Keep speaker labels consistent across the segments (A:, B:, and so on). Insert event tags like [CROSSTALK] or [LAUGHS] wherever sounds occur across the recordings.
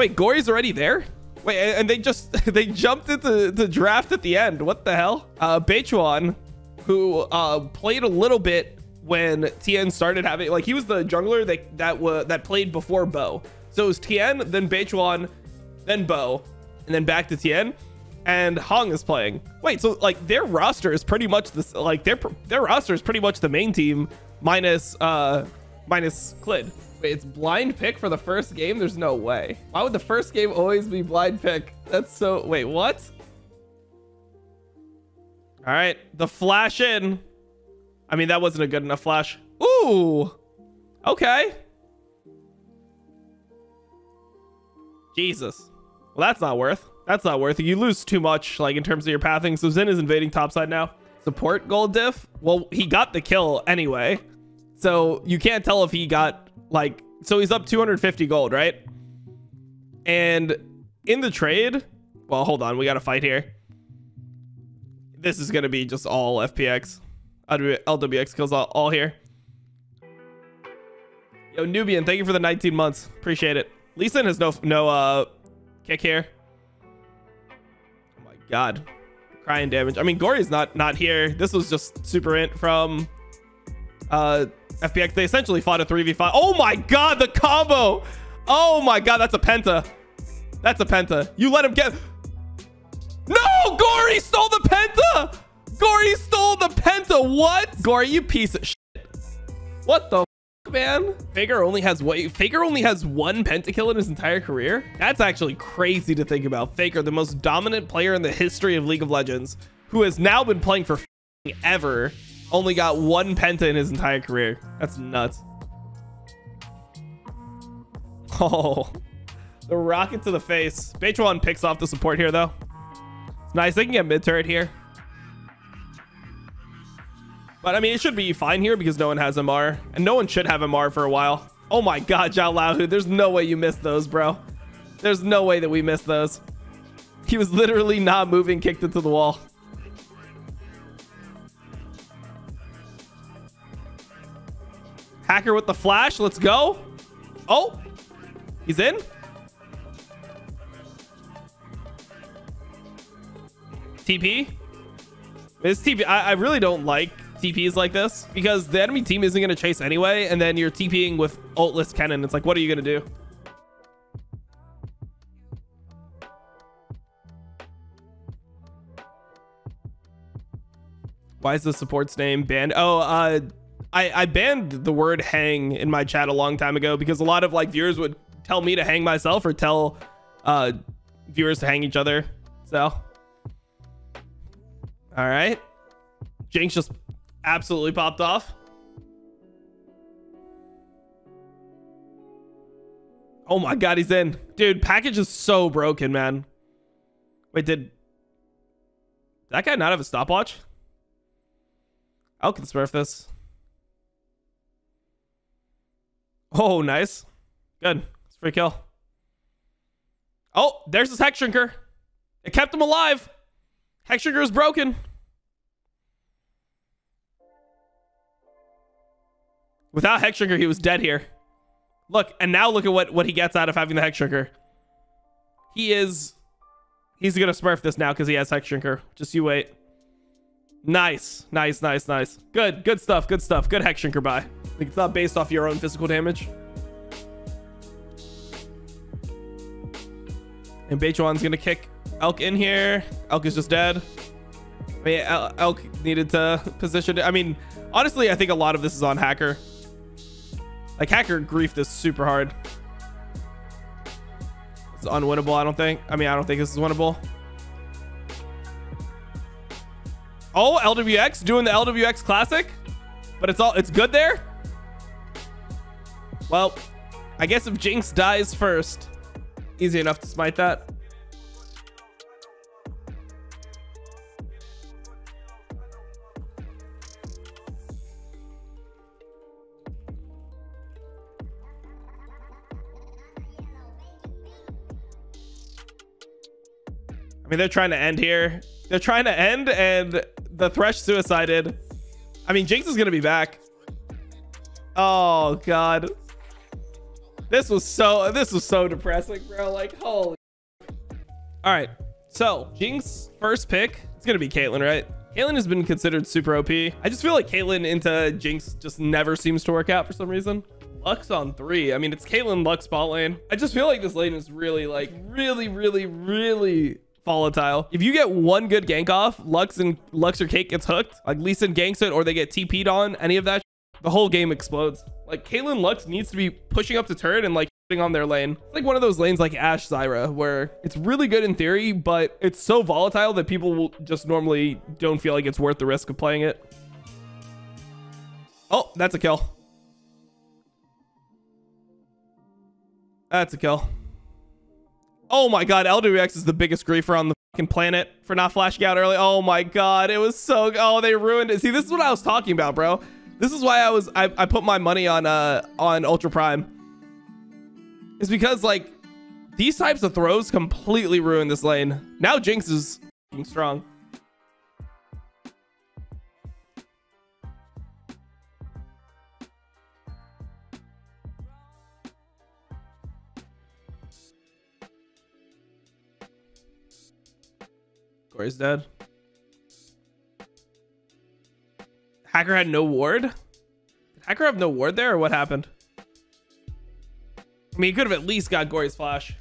A: Wait, Gori's already there? Wait, and they just [LAUGHS] they jumped into the draft at the end. What the hell? Uh Beichuan, who uh played a little bit when Tian started having like he was the jungler that that was that played before Bo. So it was Tian, then Beichuan, then Bo, and then back to Tian. And Hong is playing. Wait, so like their roster is pretty much this like their their roster is pretty much the main team minus uh minus Clid. Wait, it's blind pick for the first game? There's no way. Why would the first game always be blind pick? That's so... Wait, what? All right, the flash in. I mean, that wasn't a good enough flash. Ooh. Okay. Jesus. Well, that's not worth. That's not worth it. You lose too much, like, in terms of your pathing. So Zen is invading topside now. Support gold diff? Well, he got the kill anyway. So you can't tell if he got like so he's up 250 gold right? And in the trade well hold on we got to fight here. This is going to be just all fpx lwx kills all, all here. Yo nubian thank you for the 19 months. Appreciate it. Lee Sin has no no uh kick here. Oh my god. Crying damage. I mean Gori's not not here. This was just super int from uh FPX, they essentially fought a 3v5. Oh my god, the combo! Oh my god, that's a penta. That's a penta. You let him get... No! Gori stole the penta! Gori stole the penta! What? Gori, you piece of shit. What the man? Faker only has what? Faker only has one pentakill in his entire career? That's actually crazy to think about. Faker, the most dominant player in the history of League of Legends, who has now been playing for ever only got one penta in his entire career. That's nuts. Oh, the rocket to the face. Beichuan picks off the support here, though. It's nice. They can get mid turret here. But, I mean, it should be fine here because no one has MR. And no one should have MR for a while. Oh my god, Xiaolaohu. There's no way you missed those, bro. There's no way that we missed those. He was literally not moving, kicked into the wall. Hacker with the flash. Let's go. Oh, he's in. TP. This TP. I, I really don't like TPs like this because the enemy team isn't going to chase anyway. And then you're TPing with ultless Kennen. It's like, what are you going to do? Why is the support's name banned? Oh, uh, I, I banned the word hang in my chat a long time ago because a lot of like viewers would tell me to hang myself or tell uh, viewers to hang each other. So, all right. Jinx just absolutely popped off. Oh my god, he's in. Dude, package is so broken, man. Wait, did, did that guy not have a stopwatch? I can smurf this. Oh, nice. Good. It's free kill. Oh, there's his Hexdrinker. It kept him alive. Hexdrinker is broken. Without Hexdrinker, he was dead here. Look, and now look at what, what he gets out of having the Hexdrinker. He is... He's going to smurf this now because he has Hexdrinker. Just you wait. Nice. Nice, nice, nice. Good. Good stuff. Good stuff. Good Hexdrinker buy. Like, it's not based off your own physical damage. And Beichuan's gonna kick Elk in here. Elk is just dead. I mean, Elk needed to position it. I mean, honestly, I think a lot of this is on Hacker. Like, Hacker griefed this super hard. It's unwinnable, I don't think. I mean, I don't think this is winnable. Oh, LWX doing the LWX Classic. But it's all, it's good there. Well, I guess if Jinx dies first, easy enough to smite that. I mean, they're trying to end here. They're trying to end, and the Thresh suicided. I mean, Jinx is going to be back. Oh, God. This was so this was so depressing, bro. Like, holy. All right. So, Jinx first pick. It's gonna be Caitlyn, right? Caitlyn has been considered super OP. I just feel like Caitlyn into Jinx just never seems to work out for some reason. Lux on three. I mean, it's Caitlyn Lux bot lane. I just feel like this lane is really, like, really, really, really volatile. If you get one good gank off, Lux and Lux or Cake gets hooked. Like Lee Sin ganks it or they get TP'd on any of that, the whole game explodes. Like Caitlyn Lux needs to be pushing up to turret and like on their lane. It's like one of those lanes like Ashe Zyra where it's really good in theory, but it's so volatile that people will just normally don't feel like it's worth the risk of playing it. Oh, that's a kill. That's a kill. Oh my god, LWX is the biggest griefer on the fucking planet for not flashing out early. Oh my god, it was so oh they ruined it. See, this is what I was talking about, bro. This is why I was I, I put my money on uh on Ultra Prime. It's because like these types of throws completely ruin this lane. Now Jinx is strong. Corey's dead. Hacker had no ward? Did Hacker have no ward there or what happened? I mean, he could have at least got Gori's flash.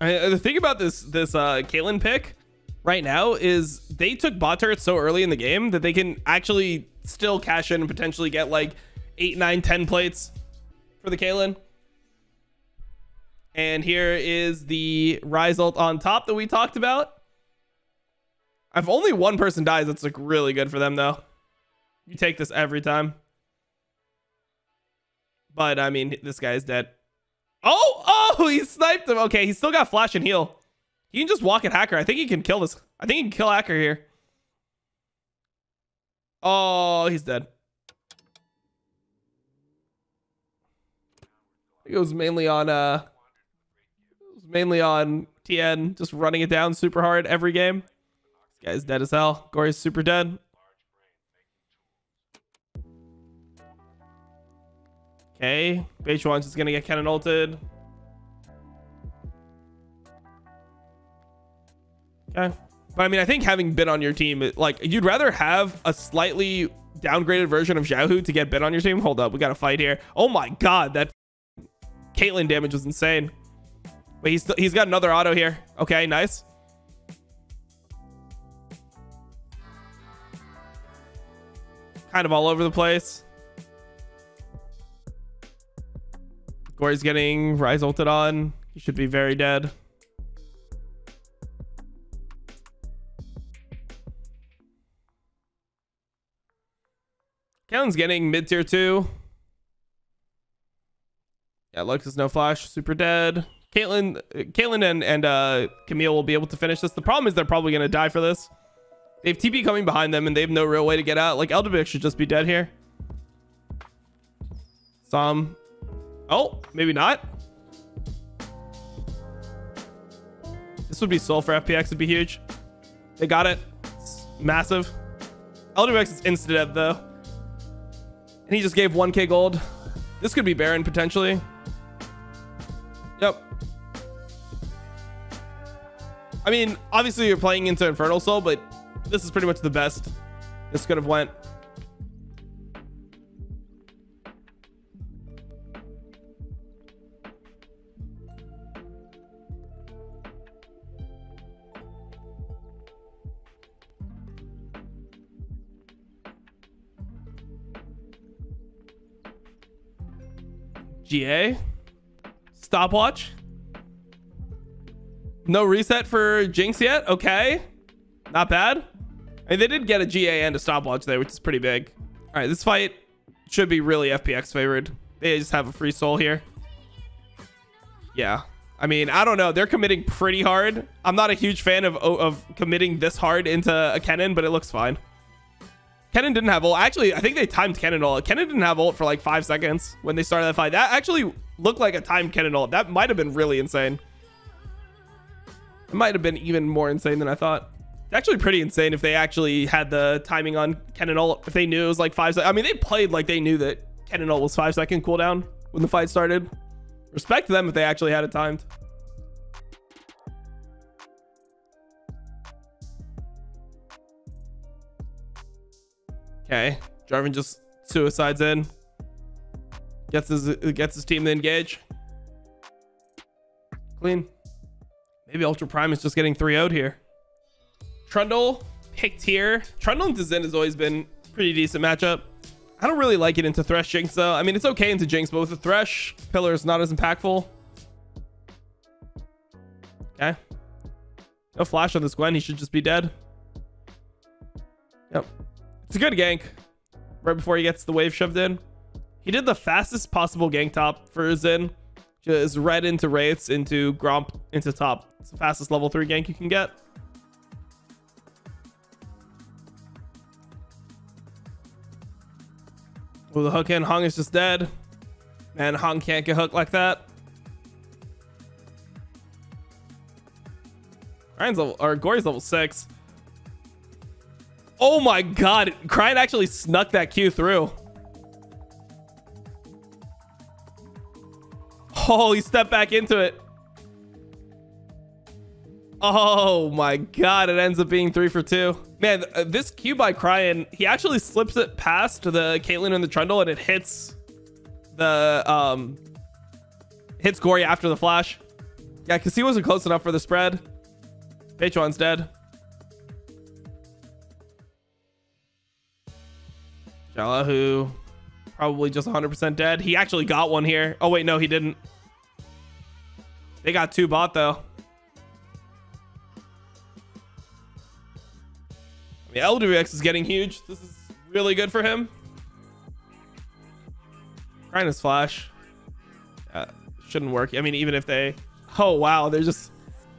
A: I, uh, the thing about this this uh Caitlyn pick right now is they took bot turrets so early in the game that they can actually still cash in and potentially get like eight, nine, ten plates for the Caitlyn. And here is the Ryze on top that we talked about. If only one person dies, that's like really good for them though. You take this every time. But I mean, this guy's dead. Oh, oh, [LAUGHS] he sniped him. Okay, he's still got flash and heal. He can just walk at Hacker. I think he can kill this. I think he can kill Hacker here. Oh, he's dead. It was mainly on uh it was mainly on Tian just running it down super hard every game. Guy's dead as hell. Gori's super dead. Okay, Beichuan's just gonna get Kennen ulted. Okay. But I mean, I think having been on your team, like, you'd rather have a slightly downgraded version of Xiaohu to get bit on your team. Hold up, we got to fight here. Oh my god, that Caitlyn damage was insane. Wait, he's, he's got another auto here. Okay, nice. Kind of all over the place. Gori's getting Ryze ulted on. He should be very dead. Caitlyn's getting mid tier two. Yeah, Lux is no flash, super dead. Caitlyn, Caitlyn and and uh, Camille will be able to finish this. The problem is they're probably gonna die for this. They have TP coming behind them, and they have no real way to get out. Like Elderbeck should just be dead here. Some. Oh, maybe not. This would be soul for FPX. It'd be huge. They got it. It's massive. Elderbeck is insta dead though. And he just gave 1k gold. This could be Baron potentially. Yep. I mean, obviously you're playing into Infernal Soul, but this is pretty much the best this could have went. GA. Stopwatch. No reset for Jinx yet. Okay. Not bad. They did get a GA and a stopwatch there, which is pretty big. All right, this fight should be really FPX favored. They just have a free soul here. Yeah. I mean, I don't know. They're committing pretty hard. I'm not a huge fan of, of committing this hard into a Kennen, but it looks fine. Kennen didn't have ult. Actually, I think they timed Kennen ult. Kennen didn't have ult for like five seconds when they started that fight. That actually looked like a timed Kennen ult. That might have been really insane. It might have been even more insane than I thought. Actually pretty insane if they actually had the timing on ult. If they knew it was like five. I mean, they played like they knew that ult was five second cooldown when the fight started. Respect them if they actually had it timed. Okay. Jarvan just suicides in. Gets his gets his team to engage. Clean. Maybe Ultra Prime is just getting 3 out here. Trundle picked here. Trundle into Zen has always been pretty decent matchup. I don't really like it into Thresh Jinx though. I mean, it's okay into Jinx, but with the Thresh, Pillar is not as impactful. Okay. No flash on this Gwen. He should just be dead. Yep. It's a good gank. Right before he gets the wave shoved in. He did the fastest possible gank top for Zen. Just red into Wraiths, into Gromp, into top. It's the fastest level 3 gank you can get. With the hook in, Hong is just dead. And Hong can't get hooked like that. Ryan's level, or Gori's level 6. Oh my god. Cryin actually snuck that Q through. Oh, he stepped back into it. Oh my god, it ends up being three for two. Man, uh, this Q by Cryin, he actually slips it past the Caitlyn and the Trundle and it hits the, um, hits Gori after the flash. Yeah, because he wasn't close enough for the spread. H1's dead. who probably just 100% dead. He actually got one here. Oh, wait, no, he didn't. They got two bot, though. Mean, LWX is getting huge. This is really good for him. His flash. Uh, shouldn't work. I mean, even if they... Oh, wow. They're just...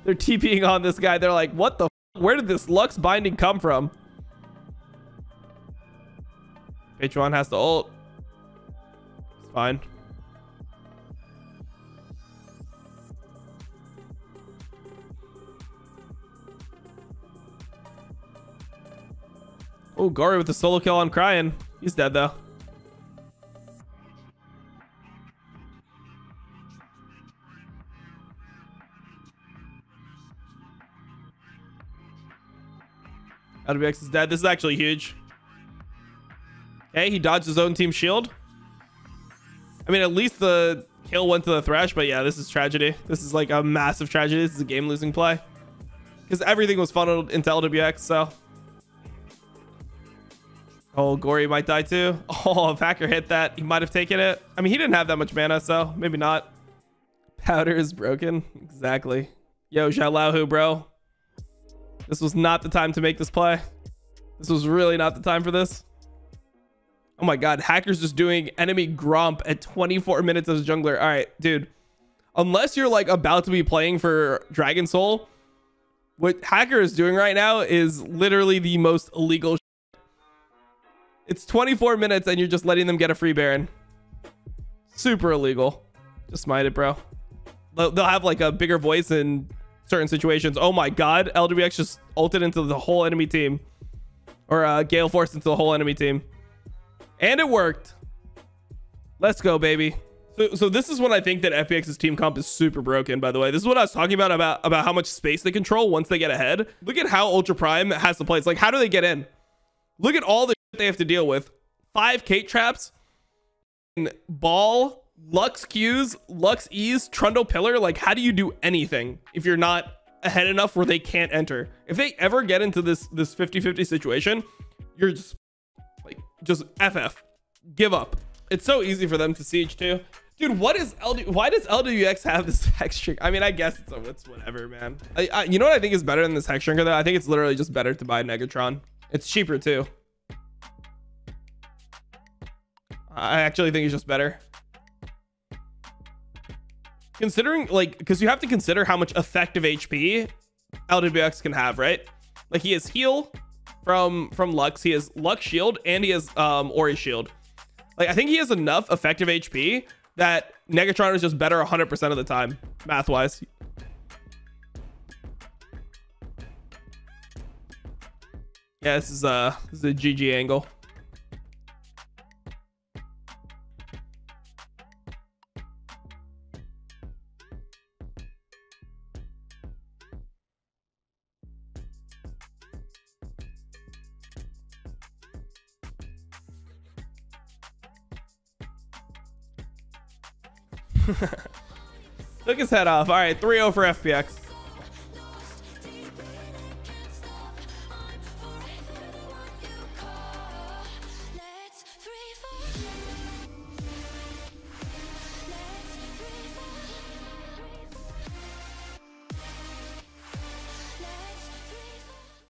A: They're TPing on this guy. They're like, what the... Where did this Lux binding come from? Pantheon has to ult. It's fine. Oh, Gori with the solo kill on Cryin. He's dead though. LWX is dead. This is actually huge. Okay, he dodged his own team shield. I mean, at least the kill went to the Thresh, but yeah, this is tragedy. This is like a massive tragedy. This is a game-losing play. Because everything was funneled into LWX, so... Oh, Gori might die too. [LAUGHS] Oh, if Hacker hit that, he might have taken it. I mean, he didn't have that much mana, so maybe not. Powder is broken. Exactly. Yo, Xiaolaohu, bro. This was not the time to make this play. This was really not the time for this. Oh my god, Hacker's just doing enemy Gromp at 24 minutes as a jungler. All right, dude. Unless you're like about to be playing for Dragon Soul, what Hacker is doing right now is literally the most illegal. It's 24 minutes and you're just letting them get a free Baron. Super illegal. Just smite it, bro. They'll have like a bigger voice in certain situations. Oh my god, LWX just ulted into the whole enemy team. Or uh, Gale Force into the whole enemy team. And it worked. Let's go, baby. So, so this is when I think that FPX's team comp is super broken, by the way. This is what I was talking about, about, about how much space they control once they get ahead. Look at how Ultra Prime has to play. It's like, how do they get in? Look at all the they have to deal with. Five Cait traps, and ball, Lux Qs, Lux E's, Trundle Pillar. Like, how do you do anything if you're not ahead enough where they can't enter? If they ever get into this this 50-50 situation, you're just like just FF. Give up. It's so easy for them to siege too. Dude, what is LD? Why does LWX have this [LAUGHS] hex shrink? I mean, I guess it's, a, it's whatever, man. I, I, you know what I think is better than this Hexdrinker though? I think it's literally just better to buy Negatron. It's cheaper too. I actually think he's just better. Considering like, because you have to consider how much effective HP LWX can have, right? Like he has heal from from Lux, he has Lux shield, and he has um Ori shield. Like I think he has enough effective HP that Negatron is just better 100% of the time, math wise. Yeah, this is uh this is a GG angle. [LAUGHS] Took his head off. All right, 3-0 for FPX.